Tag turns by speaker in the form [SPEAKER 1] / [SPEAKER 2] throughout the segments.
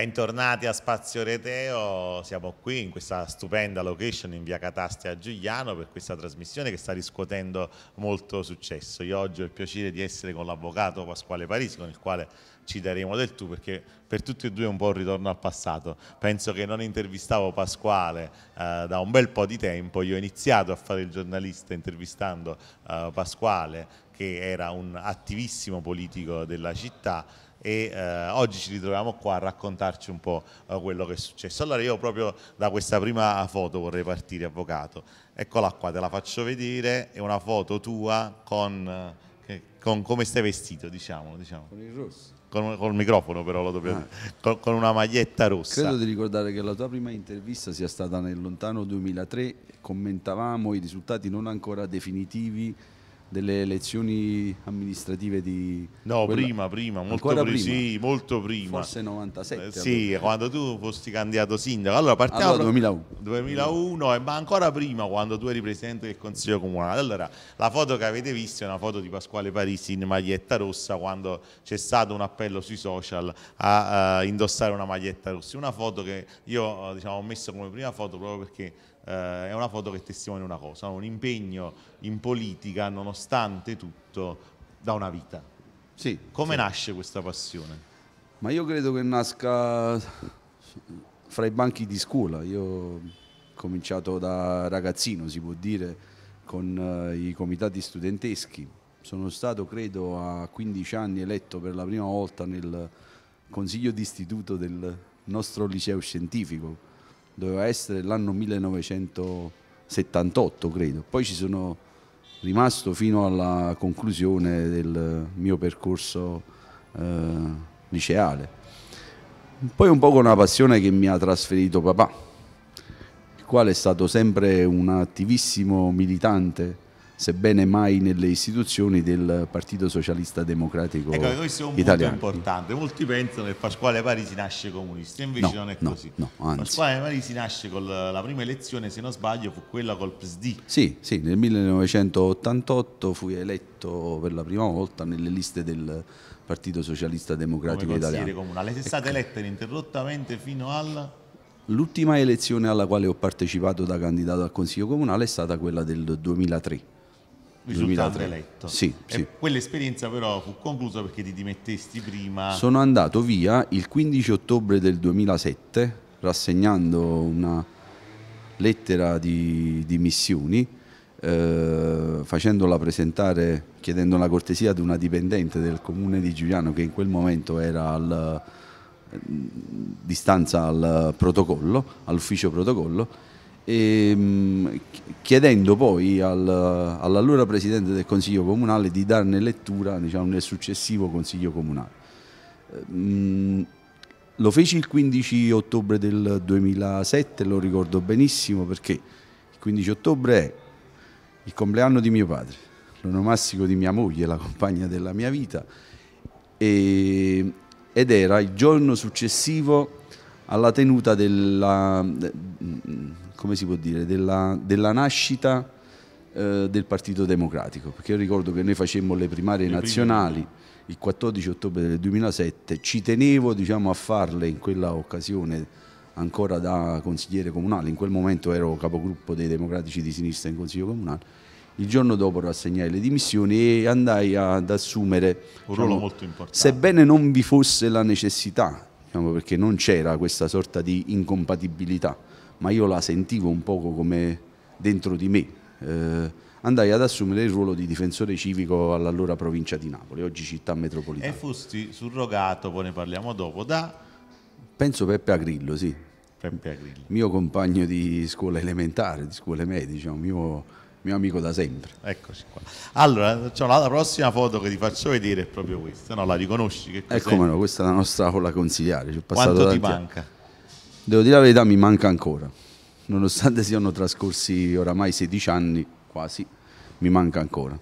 [SPEAKER 1] Bentornati a Spazio Reteo, siamo qui in questa stupenda location in via Catastia a Giuliano per questa trasmissione che sta riscuotendo molto successo. Io oggi ho il piacere di essere con l'avvocato Pasquale Parisi con il quale ci daremo del tu perché per tutti e due è un po' un ritorno al passato. Penso che non intervistavo Pasquale eh, da un bel po' di tempo, io ho iniziato a fare il giornalista intervistando eh, Pasquale che era un attivissimo politico della città e eh, oggi ci ritroviamo qua a raccontarci un po' eh, quello che è successo. Allora io proprio da questa prima foto vorrei partire, avvocato. Eccola qua, te la faccio vedere, è una foto tua con, eh, con come stai vestito, diciamo. diciamo.
[SPEAKER 2] Con il rosso.
[SPEAKER 1] Con, col microfono però lo dobbiamo ah. con, con, una maglietta rossa.
[SPEAKER 2] Credo di ricordare che la tua prima intervista sia stata nel lontano 2003, commentavamo i risultati non ancora definitivi delle elezioni amministrative di...
[SPEAKER 1] No, quella... prima, prima, molto, prima. Sì, molto prima.
[SPEAKER 2] Forse 97. Eh,
[SPEAKER 1] sì, quando tu fossi candidato sindaco. Allora partiamo...
[SPEAKER 2] Allora, 2001.
[SPEAKER 1] 2001, ma ancora prima, quando tu eri presidente del Consiglio Comunale. Allora, la foto che avete visto è una foto di Pasquale Parisi in maglietta rossa, quando c'è stato un appello sui social a, a indossare una maglietta rossa. Una foto che io diciamo, ho messo come prima foto proprio perché eh, è una foto che testimonia una cosa, un impegno in politica nonostante tutto da una vita.
[SPEAKER 2] Sì,
[SPEAKER 1] Come
[SPEAKER 2] sì.
[SPEAKER 1] nasce questa passione?
[SPEAKER 2] Ma io credo che nasca fra i banchi di scuola. Io ho cominciato da ragazzino, si può dire, con uh, i comitati studenteschi. Sono stato, credo, a 15 anni eletto per la prima volta nel consiglio d'istituto del nostro liceo scientifico doveva essere l'anno 1978 credo, poi ci sono rimasto fino alla conclusione del mio percorso eh, liceale. Poi un po' con una passione che mi ha trasferito papà, il quale è stato sempre un attivissimo militante sebbene mai nelle istituzioni del Partito Socialista Democratico
[SPEAKER 1] ecco, questo è un
[SPEAKER 2] italiano.
[SPEAKER 1] punto importante. Molti pensano che Pasquale Parisi nasce comunista, invece
[SPEAKER 2] no,
[SPEAKER 1] non è
[SPEAKER 2] no,
[SPEAKER 1] così.
[SPEAKER 2] No,
[SPEAKER 1] Pasquale Parisi nasce con la prima elezione, se non sbaglio, fu quella col PSD.
[SPEAKER 2] Sì, sì, nel 1988 fui eletto per la prima volta nelle liste del Partito Socialista Democratico italiano.
[SPEAKER 1] comunale. Sei stata ecco. eletta ininterrottamente fino al...
[SPEAKER 2] L'ultima elezione alla quale ho partecipato da candidato al Consiglio Comunale è stata quella del 2003
[SPEAKER 1] risultato eletto.
[SPEAKER 2] Sì, sì.
[SPEAKER 1] Quell'esperienza però fu conclusa perché ti dimettesti prima.
[SPEAKER 2] Sono andato via il 15 ottobre del 2007 rassegnando una lettera di dimissioni eh, facendola presentare, chiedendo la cortesia ad una dipendente del comune di Giuliano che in quel momento era al, eh, distanza al protocollo, all'ufficio protocollo e, ehm, chiedendo poi al, all'allora Presidente del Consiglio Comunale di darne lettura diciamo, nel successivo Consiglio Comunale. Mm, lo feci il 15 ottobre del 2007, lo ricordo benissimo perché il 15 ottobre è il compleanno di mio padre, l'onomastico di mia moglie, la compagna della mia vita, e, ed era il giorno successivo alla tenuta della, come si può dire, della, della nascita eh, del Partito Democratico, perché io ricordo che noi facemmo le primarie le nazionali prime. il 14 ottobre del 2007, ci tenevo diciamo, a farle in quella occasione ancora da consigliere comunale, in quel momento ero capogruppo dei democratici di sinistra in consiglio comunale, il giorno dopo rassegnai le dimissioni e andai ad assumere
[SPEAKER 1] un ruolo diciamo, molto importante.
[SPEAKER 2] Sebbene non vi fosse la necessità diciamo, perché non c'era questa sorta di incompatibilità, ma io la sentivo un poco come dentro di me. Eh, andai ad assumere il ruolo di difensore civico all'allora provincia di Napoli, oggi città metropolitana.
[SPEAKER 1] E fusti surrogato, poi ne parliamo dopo, da...
[SPEAKER 2] Penso Peppe Agrillo, sì.
[SPEAKER 1] Peppe Agrillo.
[SPEAKER 2] Mio compagno di scuola elementare, di scuole medie, diciamo, mio mio amico da sempre.
[SPEAKER 1] Eccoci qua. Allora, la prossima foto che ti faccio vedere è proprio questa, no? La riconosci? Che
[SPEAKER 2] cos'è? Ecco, no, questa è la nostra aula consigliare.
[SPEAKER 1] Quanto ti manca?
[SPEAKER 2] Devo dire la verità, mi manca ancora. Nonostante siano trascorsi oramai 16 anni, quasi, mi manca ancora.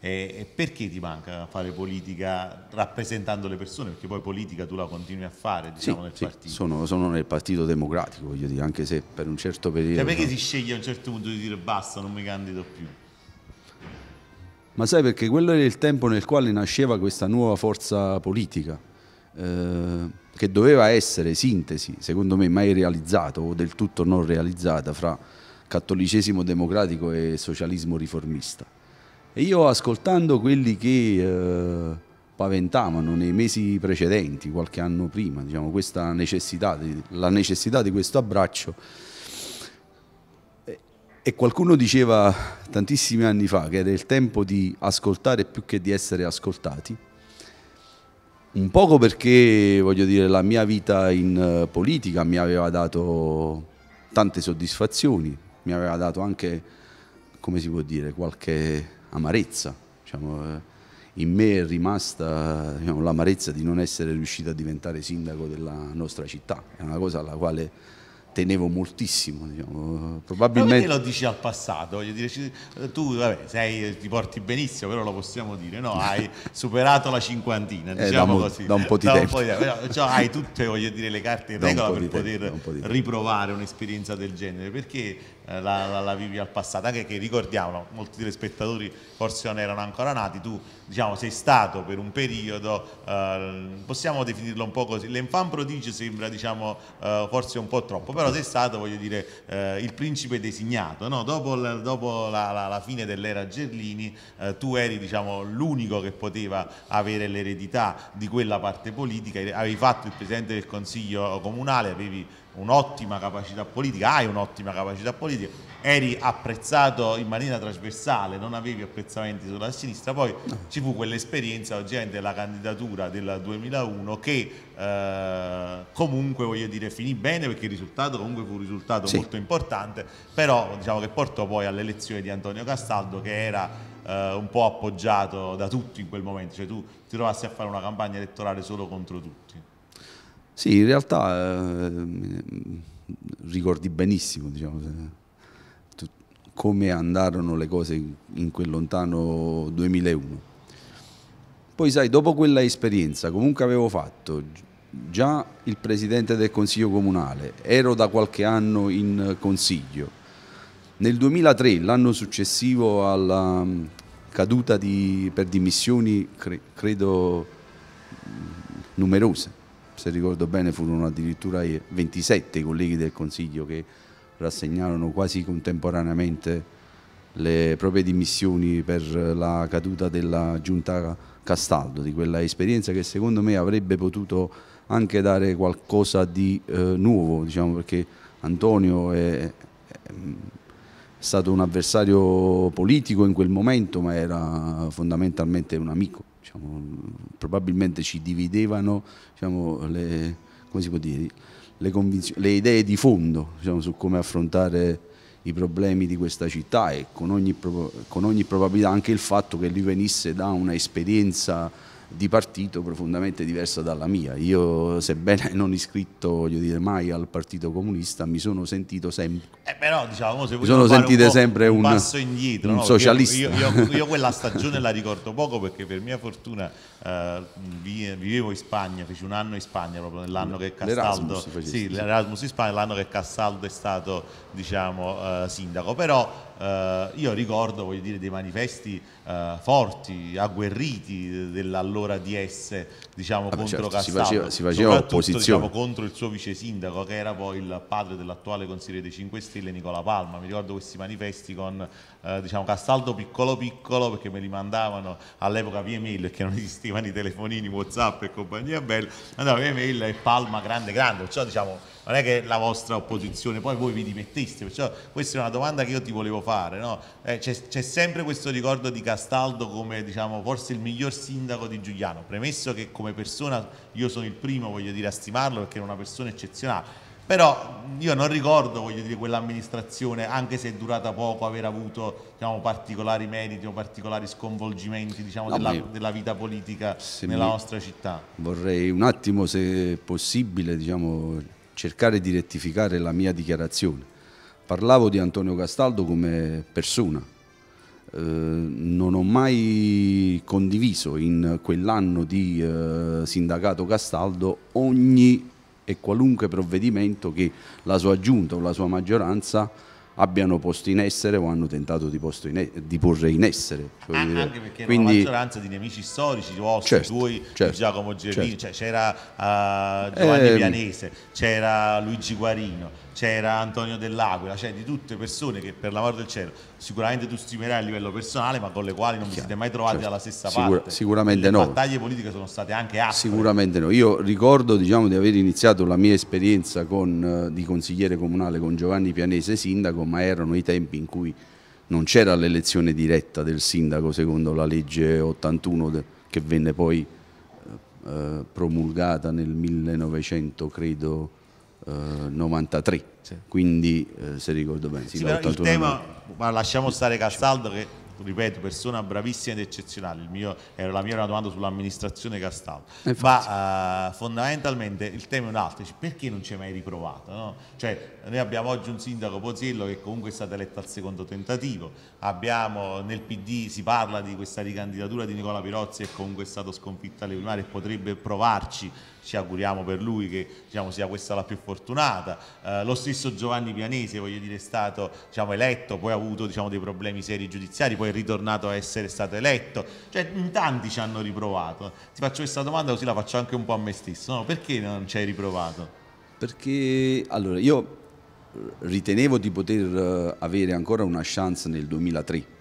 [SPEAKER 1] E perché ti manca fare politica rappresentando le persone? Perché poi politica tu la continui a fare diciamo,
[SPEAKER 2] sì,
[SPEAKER 1] nel
[SPEAKER 2] sì,
[SPEAKER 1] partito.
[SPEAKER 2] Sono, sono, nel Partito Democratico, voglio dire, anche se per un certo periodo... Cioè
[SPEAKER 1] perché si sceglie a un certo punto di dire basta, non mi candido più?
[SPEAKER 2] Ma sai perché quello era il tempo nel quale nasceva questa nuova forza politica. eh, che doveva essere sintesi, secondo me mai realizzato o del tutto non realizzata, fra cattolicesimo democratico e socialismo riformista. E io ascoltando quelli che eh, paventavano nei mesi precedenti, qualche anno prima, diciamo, questa necessità di, la necessità di questo abbraccio, e qualcuno diceva tantissimi anni fa che era il tempo di ascoltare più che di essere ascoltati. Un poco perché, voglio dire, la mia vita in eh, politica mi aveva dato tante soddisfazioni, mi aveva dato anche, come si può dire, qualche amarezza. Diciamo, eh, in me è rimasta diciamo, l'amarezza di non essere riuscito a diventare sindaco della nostra città. È una cosa alla quale tenevo moltissimo. Diciamo. Probabilmente...
[SPEAKER 1] Ma lo dici al passato? Voglio dire, tu vabbè, sei, ti porti benissimo, però lo possiamo dire, no? Hai superato la cinquantina, eh, diciamo
[SPEAKER 2] da,
[SPEAKER 1] così.
[SPEAKER 2] Da un po' di da tempo. Po di
[SPEAKER 1] tempo. Cioè, hai tutte voglio dire, le carte in regola per poter riprovare un'esperienza del genere. Perché eh, la, la, la, vivi al passato? Anche che ricordiamo, molti telespettatori forse non erano ancora nati, tu diciamo, sei stato per un periodo, eh, possiamo definirlo un po' così, l'enfant prodigio sembra diciamo, eh, forse un po' troppo, però sei stato voglio dire, eh, il principe designato, no? dopo, dopo la, la, la, fine dell'era Gerlini eh, tu eri diciamo, l'unico che poteva avere l'eredità di quella parte politica, avevi fatto il presidente del consiglio comunale, avevi un'ottima capacità politica, hai un'ottima capacità politica, eri apprezzato in maniera trasversale, non avevi apprezzamenti sulla sinistra, poi ci fu quell'esperienza oggettivamente della candidatura del 2001 che eh, comunque voglio dire finì bene perché il risultato comunque fu un risultato sì. molto importante, però diciamo che portò poi all'elezione di Antonio Castaldo che era eh, un po' appoggiato da tutti in quel momento, cioè tu ti trovassi a fare una campagna elettorale solo contro tutti.
[SPEAKER 2] Sì, in realtà eh, ricordi benissimo diciamo, come andarono le cose in quel lontano 2001. Poi sai, dopo quella esperienza comunque avevo fatto già il presidente del consiglio comunale, ero da qualche anno in consiglio. Nel 2003, l'anno successivo alla mm, caduta di, per dimissioni, cre, credo numerose, se ricordo bene furono addirittura 27 i colleghi del Consiglio che rassegnarono quasi contemporaneamente le proprie dimissioni per la caduta della giunta Castaldo, di quella esperienza che secondo me avrebbe potuto anche dare qualcosa di eh, nuovo, diciamo, perché Antonio è, è stato un avversario politico in quel momento, ma era fondamentalmente un amico diciamo, probabilmente ci dividevano diciamo, le, dire, le, le, idee di fondo diciamo, su come affrontare i problemi di questa città e con ogni, con ogni probabilità anche il fatto che lui venisse da un'esperienza di partito profondamente diversa dalla mia. Io, sebbene non iscritto voglio dire, mai al Partito Comunista, mi sono sentito sempre.
[SPEAKER 1] Eh, però, diciamo, se
[SPEAKER 2] mi sono sentite un sempre un,
[SPEAKER 1] passo indietro,
[SPEAKER 2] un
[SPEAKER 1] no?
[SPEAKER 2] socialista.
[SPEAKER 1] Io, io, io, quella stagione la ricordo poco perché per mia fortuna eh, vivevo in Spagna, feci un anno in Spagna proprio nell'anno che Castaldo. Sì, l'Erasmus in Spagna, l'anno che Castaldo è stato diciamo, eh, sindaco. Però eh, io ricordo voglio dire, dei manifesti eh, forti, agguerriti dell'allora DS diciamo, Vabbè, contro certo, Castaldo,
[SPEAKER 2] si faceva, si faceva opposizione.
[SPEAKER 1] Diciamo, contro il suo vice sindaco che era poi il padre dell'attuale consigliere dei 5 Stelle Nicola Palma. Mi ricordo questi manifesti con eh, diciamo, Castaldo piccolo piccolo perché me li mandavano all'epoca via email perché non esistevano i telefonini, Whatsapp e compagnia bella, andava via email e Palma grande grande, perciò diciamo non è che la vostra opposizione poi voi vi dimetteste, perciò questa è una domanda che io ti volevo fare, no? eh, c'è, c'è, sempre questo ricordo di Castaldo come diciamo, forse il miglior sindaco di Giuliano, premesso che come persona io sono il primo voglio dire a stimarlo perché è una persona eccezionale, però io non ricordo voglio dire quell'amministrazione anche se è durata poco aver avuto diciamo, particolari meriti o particolari sconvolgimenti diciamo, della, della, vita politica nella nostra città.
[SPEAKER 2] vorrei un attimo se possibile diciamo, cercare di rettificare la mia dichiarazione. Parlavo di Antonio Castaldo come persona. Eh, non ho mai condiviso in quell'anno di eh, sindacato Castaldo ogni e qualunque provvedimento che la sua giunta o la sua maggioranza abbiano posto in essere o hanno tentato di, in di porre in essere.
[SPEAKER 1] Ah, anche perché Quindi, la maggioranza di nemici storici vostri, certo, tuoi, certo, Giacomo Gervini, certo. cioè, c'era uh, Giovanni eh, Pianese, c'era Luigi Guarino, c'era Antonio Dell'Aquila, cioè di tutte persone che per l'amor del cielo sicuramente tu stimerai a livello personale ma con le quali non vi siete mai trovati certo. dalla stessa Sicura, parte.
[SPEAKER 2] Sicuramente
[SPEAKER 1] le
[SPEAKER 2] no.
[SPEAKER 1] Le battaglie politiche sono state anche aspre.
[SPEAKER 2] Sicuramente no. Io ricordo diciamo, di aver iniziato la mia esperienza con, uh, di consigliere comunale con Giovanni Pianese sindaco, ma erano i tempi in cui non c'era l'elezione diretta del sindaco secondo la legge 81 che venne poi uh, promulgata nel 1900 credo 93, eh, sì. quindi eh, se ricordo bene.
[SPEAKER 1] Sì, il tema, ma lasciamo stare Castaldo che ripeto, persona bravissima ed eccezionale, il mio, era, la mia era una domanda sull'amministrazione Castaldo, ma uh, fondamentalmente il tema è un altro, perché non ci hai mai riprovato? No? Cioè, noi abbiamo oggi un sindaco Poziello che comunque è stato eletto al secondo tentativo, abbiamo nel PD si parla di questa ricandidatura di Nicola Pirozzi che comunque è stato sconfitto alle primarie e potrebbe provarci, ci auguriamo per lui che diciamo, sia questa la più fortunata, uh, lo stesso Giovanni Pianese voglio dire è stato diciamo, eletto, poi ha avuto diciamo, dei problemi seri giudiziari, poi è ritornato a essere stato eletto, cioè in tanti ci hanno riprovato. Ti faccio questa domanda così la faccio anche un po' a me stesso, no? perché non ci hai riprovato?
[SPEAKER 2] Perché allora io ritenevo di poter eh, avere ancora una chance nel 2003.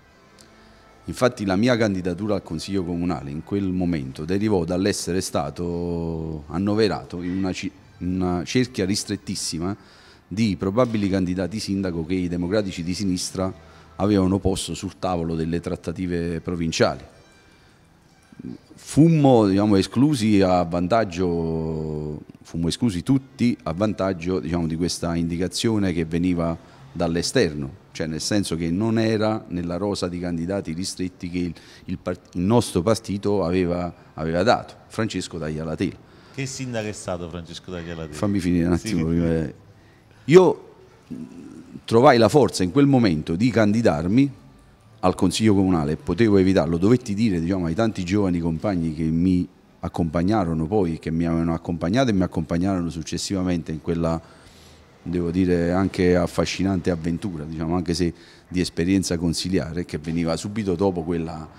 [SPEAKER 2] Infatti la mia candidatura al Consiglio Comunale in quel momento derivò dall'essere stato annoverato in una, una cerchia ristrettissima di probabili candidati sindaco che i democratici di sinistra avevano posto sul tavolo delle trattative provinciali. Fummo diciamo, esclusi fummo esclusi tutti a vantaggio diciamo, di questa indicazione che veniva dall'esterno, cioè nel senso che non era nella rosa di candidati ristretti che il, il, il nostro partito aveva, aveva, dato, Francesco Taglialatela.
[SPEAKER 1] Che sindaco è stato Francesco Taglialatela?
[SPEAKER 2] Fammi finire un attimo. Sì. Io trovai la forza in quel momento di candidarmi al Consiglio Comunale, potevo evitarlo, dovetti dire diciamo, ai tanti giovani compagni che mi accompagnarono poi, che mi avevano accompagnato e mi accompagnarono successivamente in quella, devo dire, anche affascinante avventura, diciamo, anche se di esperienza consiliare, che veniva subito dopo quella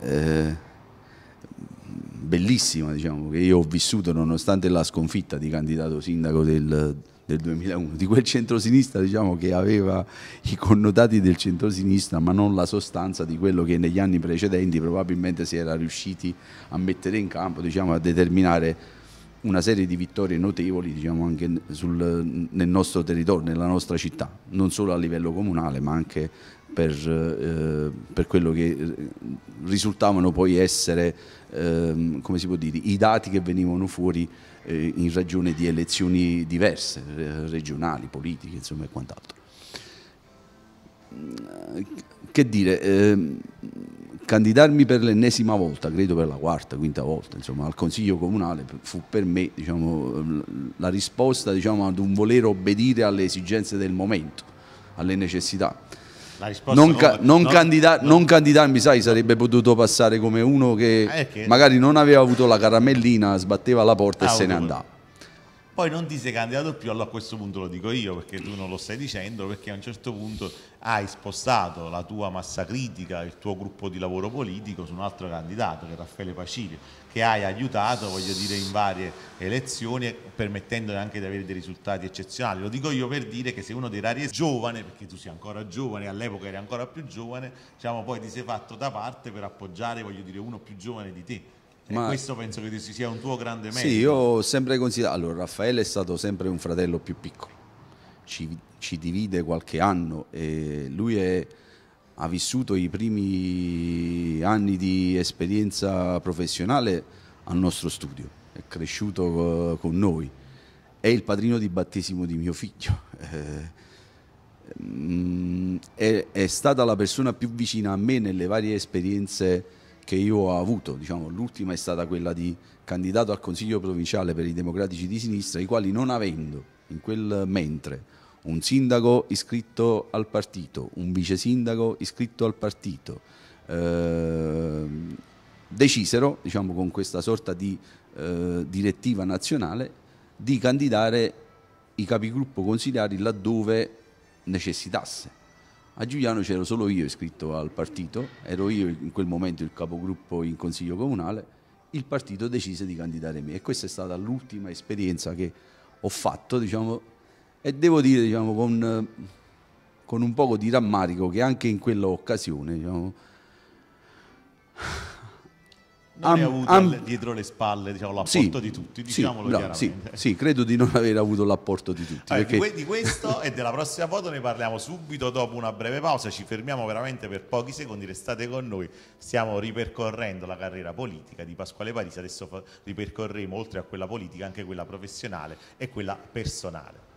[SPEAKER 2] eh, bellissima diciamo, che io ho vissuto nonostante la sconfitta di candidato sindaco del del 2001, di quel centrosinistra diciamo, che aveva i connotati del centrosinistra ma non la sostanza di quello che negli anni precedenti probabilmente si era riusciti a mettere in campo, diciamo, a determinare una serie di vittorie notevoli diciamo, anche sul, nel nostro territorio, nella nostra città, non solo a livello comunale ma anche per, eh, per quello che risultavano poi essere eh, dire, i dati che venivano fuori eh, in ragione di elezioni diverse, regionali, politiche, insomma e quant'altro. Che dire, eh, candidarmi per l'ennesima volta, credo per la quarta, quinta volta, insomma, al Consiglio Comunale fu per me diciamo, la risposta diciamo, ad un voler obbedire alle esigenze del momento, alle necessità non, ca non, no, candida no. non, candidarmi, sai, sarebbe potuto passare come uno che, ah, che magari non aveva avuto la caramellina, sbatteva la porta ah, e se ne andava.
[SPEAKER 1] Poi non ti sei candidato più, allora a questo punto lo dico io perché tu non lo stai dicendo, perché a un certo punto hai spostato la tua massa critica, il tuo gruppo di lavoro politico su un altro candidato che è Raffaele Pacilio, che hai aiutato, voglio dire, in varie elezioni, permettendone anche di avere dei risultati eccezionali. Lo dico io per dire che se uno dei rari è giovane, perché tu sei ancora giovane, all'epoca eri ancora più giovane, diciamo poi ti sei fatto da parte per appoggiare, voglio dire, uno più giovane di te ma questo penso che sia un tuo grande merito.
[SPEAKER 2] Sì, io ho sempre considerato, allora Raffaele è stato sempre un fratello più piccolo, ci, ci divide qualche anno e lui è, ha vissuto i primi anni di esperienza professionale al nostro studio, è cresciuto con noi, è il padrino di battesimo di mio figlio. Eh, mm, è, è stata la persona più vicina a me nelle varie esperienze che io ho avuto, diciamo, l'ultima è stata quella di candidato al Consiglio provinciale per i democratici di sinistra, i quali non avendo in quel mentre un sindaco iscritto al partito, un vice sindaco iscritto al partito, eh, decisero, diciamo, con questa sorta di eh, direttiva nazionale, di candidare i capigruppo consigliari laddove necessitasse. A Giuliano c'ero solo io iscritto al partito, ero io in quel momento il capogruppo in consiglio comunale, il partito decise di candidare me. E questa è stata l'ultima esperienza che ho fatto, diciamo, e devo dire diciamo, con, con un poco di rammarico che anche in quell'occasione diciamo,
[SPEAKER 1] non am, avuto am, dietro le spalle diciamo, l'apporto sì, di tutti, diciamolo
[SPEAKER 2] sì,
[SPEAKER 1] chiaramente.
[SPEAKER 2] Sì, sì, credo di non aver avuto l'apporto di tutti.
[SPEAKER 1] Allora, perché... di, questo e della prossima foto ne parliamo subito dopo una breve pausa, ci fermiamo veramente per pochi secondi, restate con noi, stiamo ripercorrendo la carriera politica di Pasquale Parisi, adesso ripercorremo oltre a quella politica anche quella professionale e quella personale.